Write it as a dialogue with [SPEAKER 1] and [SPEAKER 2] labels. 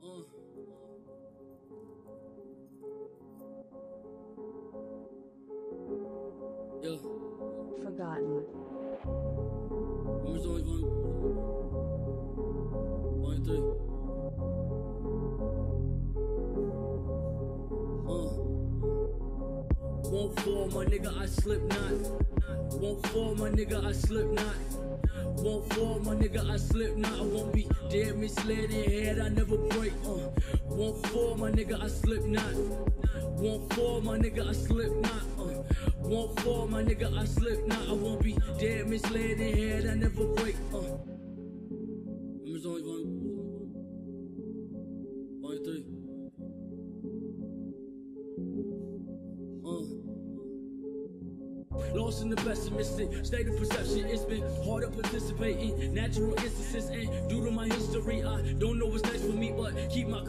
[SPEAKER 1] Uh.
[SPEAKER 2] Forgotten.
[SPEAKER 1] only one. Uh. Won't my nigga, I slip not. Won't fall, my nigga, I slip not. Won't fall, my nigga, I slip not. I won't be dead, misled in head, I never break. Uh. Won't fall, my nigga, I slip not. Won't fall, my nigga, I slip not. Uh. Won't fall, my nigga, I slip not. I won't be dead, misled in head, I never break. Uh. Numbers only one. Only three. Lost in the pessimistic state of perception. It's been hard to participate in natural instances. And due to my history, I don't know what's next for me, but keep my